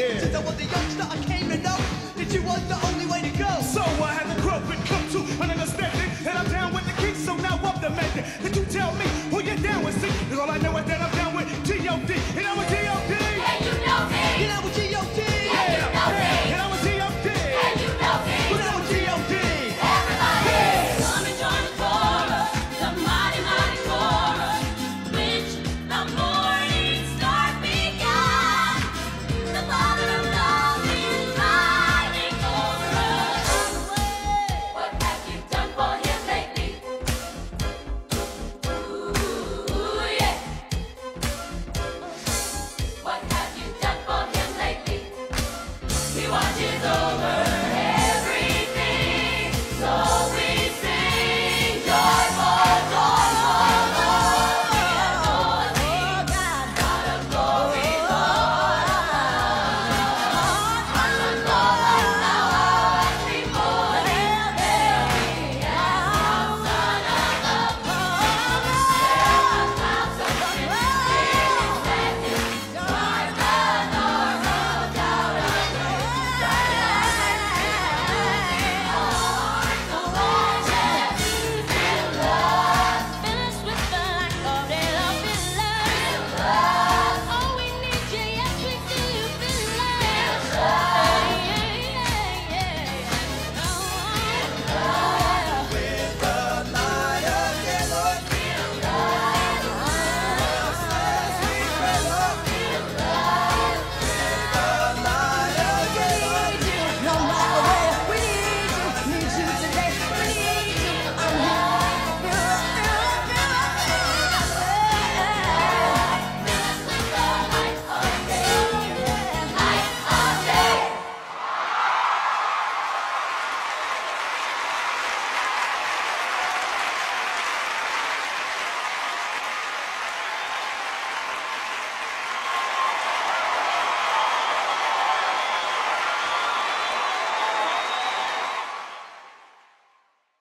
Yeah. Since I was a youngster, I came to know that you was the only way to go. So I had to grow and come to an understanding and I'm down with the king, so now I'm demanding that you tell me who you're down with. See, all I know is that I'm down with God, and I'm a